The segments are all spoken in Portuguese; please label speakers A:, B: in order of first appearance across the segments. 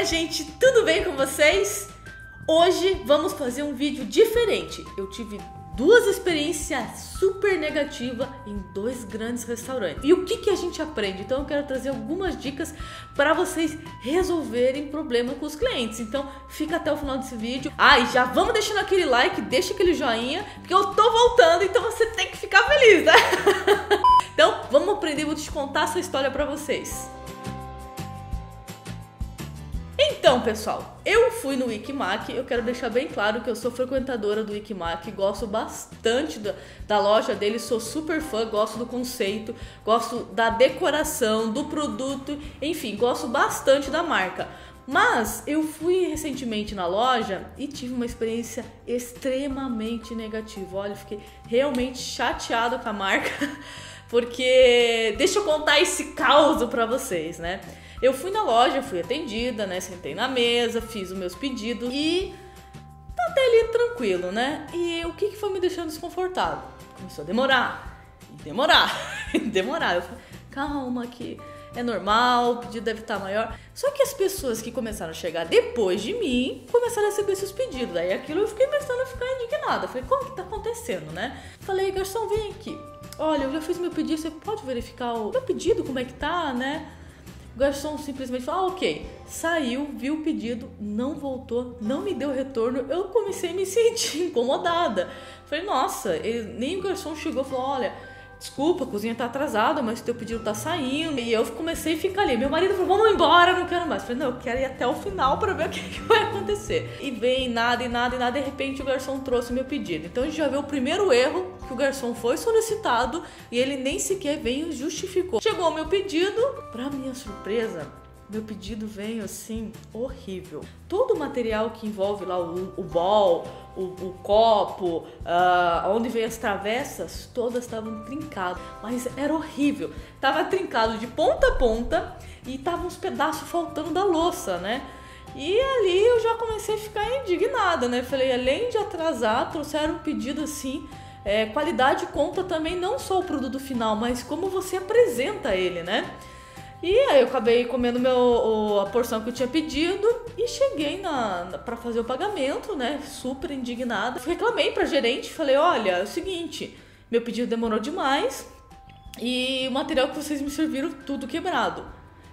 A: minha gente, tudo bem com vocês? Hoje vamos fazer um vídeo diferente. Eu tive duas experiências super negativas em dois grandes restaurantes. E o que, que a gente aprende? Então eu quero trazer algumas dicas para vocês resolverem problema com os clientes. Então fica até o final desse vídeo. Ah, e já vamos deixando aquele like, deixa aquele joinha, porque eu tô voltando, então você tem que ficar feliz, né? então vamos aprender, vou te contar essa história para vocês. Então, pessoal, eu fui no Wikimac, eu quero deixar bem claro que eu sou frequentadora do Wikimac, gosto bastante da, da loja dele, sou super fã, gosto do conceito, gosto da decoração, do produto, enfim, gosto bastante da marca. Mas eu fui recentemente na loja e tive uma experiência extremamente negativa. Olha, fiquei realmente chateada com a marca, porque deixa eu contar esse caos para vocês, né? Eu fui na loja, fui atendida, né? Sentei na mesa, fiz os meus pedidos e tá até ali tranquilo, né? E o que, que foi me deixando desconfortável? Começou a demorar, e demorar, e demorar. Eu falei, calma que é normal, o pedido deve estar maior. Só que as pessoas que começaram a chegar depois de mim começaram a receber esses pedidos. Aí aquilo eu fiquei começando a ficar indignada. Falei, como que tá acontecendo, né? Falei, garçom, vem aqui. Olha, eu já fiz meu pedido, você pode verificar o meu pedido, como é que tá, né? Garçom simplesmente falou: ah, ok, saiu, viu o pedido, não voltou, não me deu retorno. Eu comecei a me sentir incomodada. Falei: nossa, ele, nem o garçom chegou e falou: olha desculpa, a cozinha tá atrasada, mas teu pedido tá saindo. E eu comecei a ficar ali. Meu marido falou, vamos embora, não quero mais. Eu falei, não, eu quero ir até o final para ver o que, que, vai acontecer. E vem nada, e nada, e nada, de repente o garçom trouxe meu pedido. Então a gente já vê o primeiro erro, que o garçom foi solicitado e ele nem sequer veio e justificou. Chegou o meu pedido, para minha surpresa, meu pedido veio assim, horrível. Todo o material que envolve lá o, o bol, o, o copo, uh, onde vem as travessas, todas estavam trincadas. Mas era horrível. Tava trincado de ponta a ponta e tava uns pedaços faltando da louça, né? E ali eu já comecei a ficar indignada, né? Falei, além de atrasar, trouxeram um pedido assim. É, qualidade conta também não só o produto final, mas como você apresenta ele, né? E aí eu acabei comendo meu, o, a porção que eu tinha pedido e cheguei na, na para fazer o pagamento, né? Super indignada. Reclamei pra gerente, falei: olha, é o seguinte, meu pedido demorou demais e o material que vocês me serviram tudo quebrado.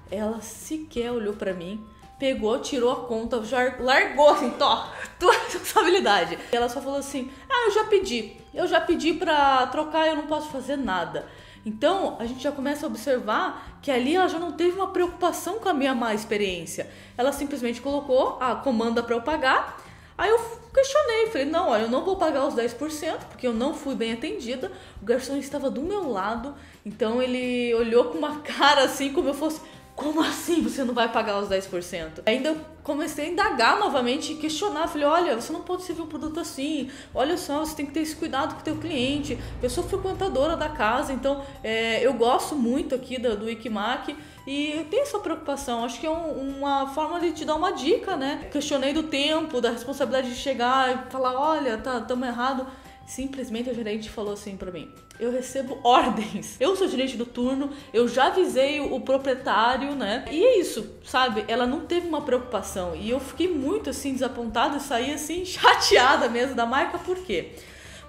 A: Ela sequer olhou para mim, pegou, tirou a conta, já largou assim, tó, tua responsabilidade. Ela só falou assim: ah, eu já pedi, eu já pedi pra trocar, eu não posso fazer nada. Então, a gente já começa a observar que ali ela já não teve uma preocupação com a minha má experiência. Ela simplesmente colocou a comanda para eu pagar. Aí eu questionei, falei: "Não, olha, eu não vou pagar os 10% porque eu não fui bem atendida. O garçom estava do meu lado, então ele olhou com uma cara assim como eu fosse como assim você não vai pagar os 10%? Ainda comecei a indagar novamente questionar. Falei, olha, você não pode servir um produto assim. Olha só, você tem que ter esse cuidado com o teu cliente. Eu sou frequentadora da casa, então é, eu gosto muito aqui do, do e tem essa preocupação. Acho que é um, uma forma de te dar uma dica, né? Questionei do tempo, da responsabilidade de chegar e falar, olha, tá, tamo errado. Simplesmente a gerente falou assim para mim: eu recebo ordens. Eu sou gerente do turno, eu já avisei o proprietário, né? E é isso, sabe? Ela não teve uma preocupação e eu fiquei muito assim desapontada e saí assim chateada mesmo da marca, por quê?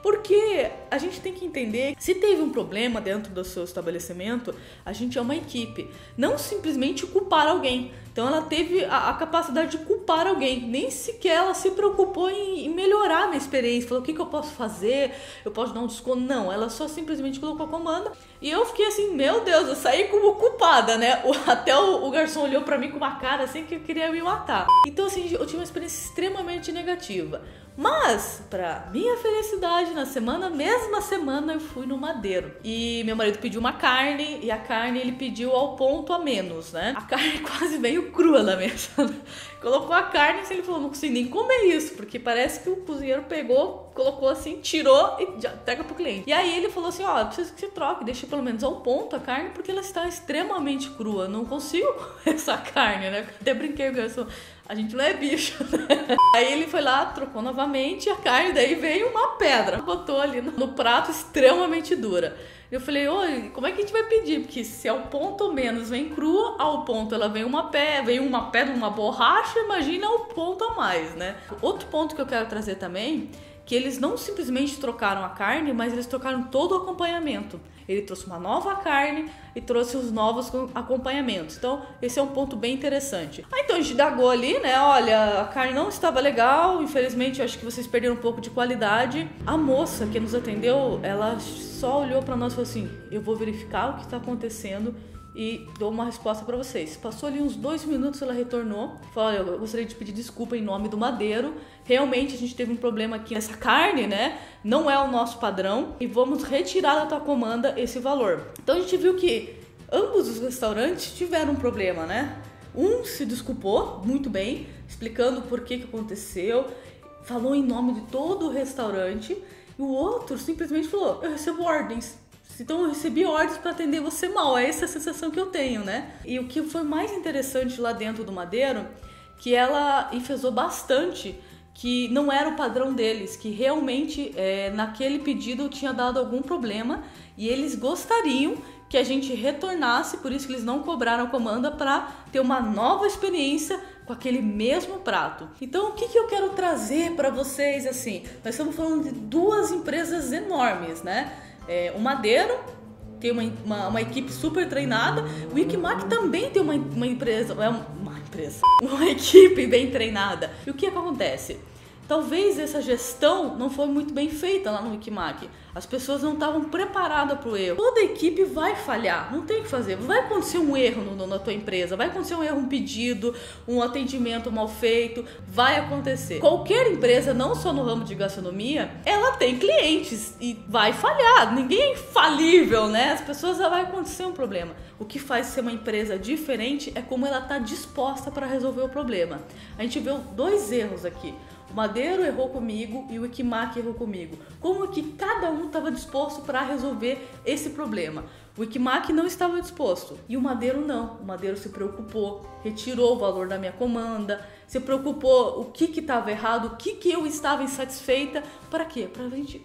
A: Porque a gente tem que entender que se teve um problema dentro do seu estabelecimento, a gente é uma equipe. Não simplesmente culpar alguém. Então ela teve a, a capacidade de culpar alguém. Nem sequer ela se preocupou em, em melhorar a minha experiência. Falou o que, que eu posso fazer, eu posso dar um desconto. Não, ela só simplesmente colocou a comanda. E eu fiquei assim, meu Deus, eu saí como culpada, né? O, até o, o garçom olhou para mim com uma cara assim que queria me matar. Então assim, eu tive uma experiência extremamente negativa. Mas, para minha felicidade, na semana, mesma semana, eu fui no Madeiro. E meu marido pediu uma carne, e a carne ele pediu ao ponto a menos, né? A carne quase veio crua na mesa. Colocou a carne e ele falou: não consigo nem comer isso, porque parece que o cozinheiro pegou, colocou assim, tirou e pega pro cliente. E aí ele falou assim: ó, oh, preciso que você troque, deixe pelo menos ao ponto a carne, porque ela está extremamente crua. Não consigo comer essa carne, né? Até brinquei com o garçom a gente não é bicho, né? Aí ele foi lá, trocou novamente a carne, daí veio uma pedra, botou ali no, prato extremamente dura. Eu falei, oi, como é que a gente vai pedir? Porque se é o ponto menos vem crua, ao ponto ela vem uma pé, vem uma pedra, uma borracha, imagina o ponto a mais, né? Outro ponto que eu quero trazer também que eles não simplesmente trocaram a carne, mas eles trocaram todo o acompanhamento. Ele trouxe uma nova carne e trouxe os novos acompanhamentos. Então, esse é um ponto bem interessante. Ah, então a gente dagou ali, né? Olha, a carne não estava legal, infelizmente, acho que vocês perderam um pouco de qualidade. A moça que nos atendeu, ela só olhou para nós e falou assim: Eu vou verificar o que está acontecendo e dou uma resposta para vocês. Passou ali uns dois minutos, ela retornou, falou: Olha, eu gostaria de pedir desculpa em nome do Madeiro. Realmente a gente teve um problema aqui nessa carne, né? Não é o nosso padrão e vamos retirar da tua comanda esse valor. Então a gente viu que ambos os restaurantes tiveram um problema, né? Um se desculpou muito bem, explicando por que, que aconteceu, falou em nome de todo o restaurante, e o outro simplesmente falou: Eu recebo ordens então eu recebi ordens para atender você mal. É essa a sensação que eu tenho, né? E o que foi mais interessante lá dentro do Madeiro, que ela enfesou bastante que não era o padrão deles, que realmente é, naquele pedido tinha dado algum problema e eles gostariam que a gente retornasse, por isso que eles não cobraram a comanda para ter uma nova experiência com aquele mesmo prato. Então, o que, que eu quero trazer para vocês assim? Nós estamos falando de duas empresas enormes, né? É, o Madeiro tem uma, uma, uma, equipe super treinada. O Ikimak também tem uma, uma empresa, é uma empresa, uma equipe bem treinada. E o que acontece? Talvez essa gestão não foi muito bem feita lá no Wikimac. As pessoas não estavam preparadas para o erro. Toda equipe vai falhar, não tem o que fazer. Vai acontecer um erro no, na tua empresa, vai acontecer um erro, um pedido, um atendimento mal feito, vai acontecer. Qualquer empresa, não só no ramo de gastronomia, ela tem clientes e vai falhar. Ninguém é infalível, né? As pessoas vai acontecer um problema. O que faz ser uma empresa diferente é como ela está disposta para resolver o problema. A gente viu dois erros aqui. O Madeiro errou comigo e o Ikimak errou comigo. Como que cada um estava disposto para resolver esse problema? O Ikimak não estava disposto e o Madeiro não. O Madeiro se preocupou, retirou o valor da minha comanda, se preocupou o que estava errado, o que, que eu estava insatisfeita. Para quê? Para a gente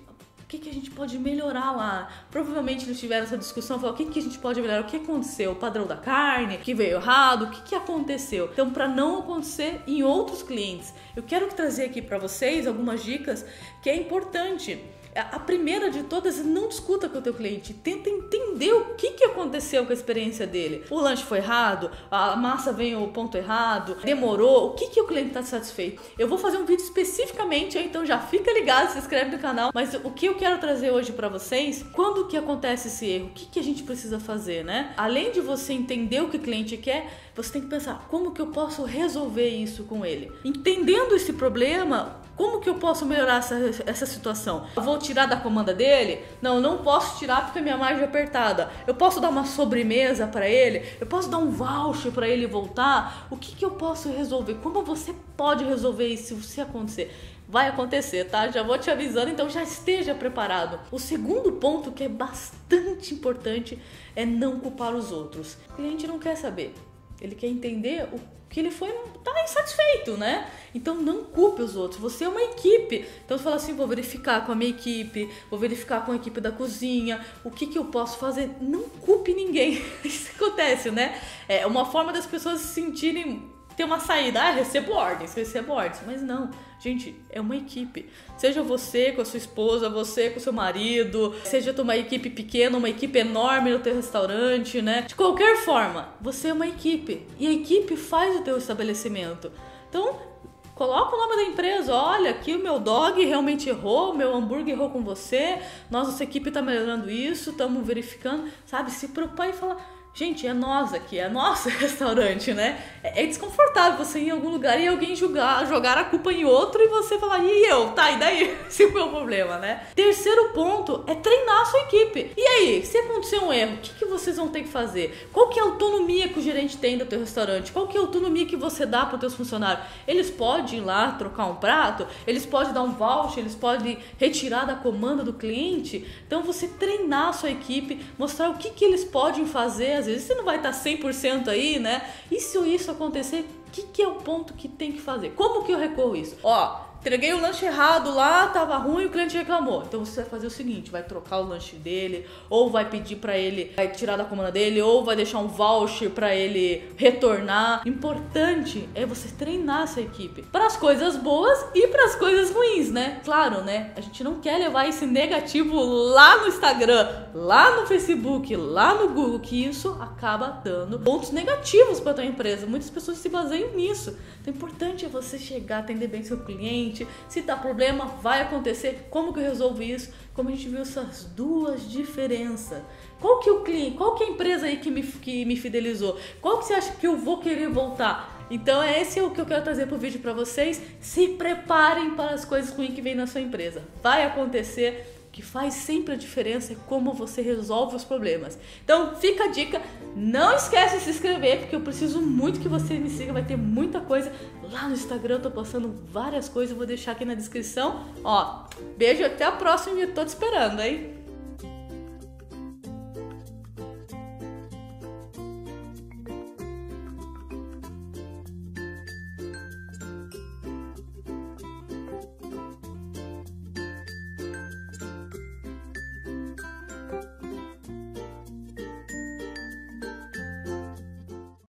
A: que, que a gente pode melhorar lá? Provavelmente eles tiveram essa discussão, falaram, o que, que a gente pode melhorar? O que aconteceu? O padrão da carne? O que veio errado? O que, que aconteceu? Então, para não acontecer em outros clientes, eu quero trazer aqui para vocês algumas dicas que é importante. A primeira de todas não discuta com o teu cliente, tenta entender o que, que aconteceu com a experiência dele. O lanche foi errado, a massa veio o ponto errado, demorou, o que, que o cliente está satisfeito. Eu vou fazer um vídeo especificamente, então já fica ligado, se inscreve no canal. Mas o que eu quero trazer hoje para vocês, quando que acontece esse erro, o que, que a gente precisa fazer, né? Além de você entender o que o cliente quer, você tem que pensar como que eu posso resolver isso com ele. Entendendo esse problema, como que eu posso melhorar essa, essa situação? Eu vou tirar da comanda dele? Não, não posso tirar porque a minha margem é apertada. Eu posso dar uma sobremesa para ele? Eu posso dar um voucher para ele voltar? O que, que eu posso resolver? Como você pode resolver isso se acontecer? vai acontecer, tá? Já vou te avisando, então já esteja preparado. O segundo ponto que é bastante importante é não culpar os outros. O cliente não quer saber, ele quer entender o que ele foi tá insatisfeito, né? Então não culpe os outros. Você é uma equipe. Então você fala assim, vou verificar com a minha equipe, vou verificar com a equipe da cozinha, o que que eu posso fazer. Não culpe ninguém. Isso acontece, né? É uma forma das pessoas se sentirem ter uma saída. Ah, recebo ordens, recebo ordens. Mas não, gente, é uma equipe. Seja você com a sua esposa, você com o seu marido, seja uma equipe pequena, uma equipe enorme no teu restaurante, né? De qualquer forma, você é uma equipe. E a equipe faz o teu estabelecimento. Então, Coloca o nome da empresa, olha, aqui o meu dog realmente errou, meu hambúrguer errou com você, nossa equipe está melhorando isso, estamos verificando, sabe? Se preocupar e falar, Gente, é nós aqui, é nosso restaurante, né? É, é desconfortável você ir em algum lugar e alguém julgar, jogar a culpa em outro e você falar, e eu? Tá, e daí? Esse é o problema, né? Terceiro ponto é treinar a sua equipe. E aí, se acontecer um erro, o que, que vocês vão ter que fazer? Qual que é a autonomia que o gerente tem do teu restaurante? Qual que é a autonomia que você dá para os teus funcionários? Eles podem ir lá trocar um prato? Eles podem dar um voucher? Eles podem retirar da comanda do cliente? Então, você treinar a sua equipe, mostrar o que, que eles podem fazer às vezes você não vai estar 100% aí, né? E se isso acontecer, o que, que é o ponto que tem que fazer? Como que eu recorro isso? Ó, entreguei o lanche errado lá, tava ruim, o cliente reclamou. Então você vai fazer o seguinte, vai trocar o lanche dele, ou vai pedir para ele, vai tirar da comanda dele, ou vai deixar um voucher para ele retornar. Importante é você treinar essa equipe para as coisas boas e para as coisas ruins, né? Claro, né? A gente não quer levar esse negativo lá no Instagram, lá no Facebook, lá no Google, que isso acaba dando pontos negativos para tua empresa. Muitas pessoas se baseiam nisso. Então, o importante é você chegar, atender bem seu cliente. Se tá problema, vai acontecer. Como que eu resolvo isso? Como a gente viu essas duas diferenças. Qual que é o cliente, qual que é a empresa aí que me, que me fidelizou? Qual que você acha que eu vou querer voltar? Então, é esse o que eu quero trazer pro vídeo para vocês. Se preparem para as coisas ruins que vem na sua empresa. Vai acontecer que faz sempre a diferença é como você resolve os problemas. Então, fica a dica, não esquece de se inscrever, porque eu preciso muito que você me siga, vai ter muita coisa lá no Instagram, eu tô postando várias coisas, eu vou deixar aqui na descrição. Ó, beijo, até a próxima e eu tô te esperando, hein?